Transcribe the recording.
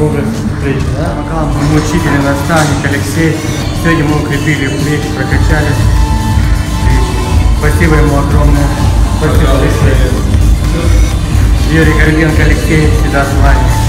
образ плеч. да? Пока мы учитель и наставник Алексей, сегодня мы укрепили плечи, прокачали. Спасибо ему огромное. Спасибо, Алексей. Юрий Горбенко, Алексей, всегда с вами.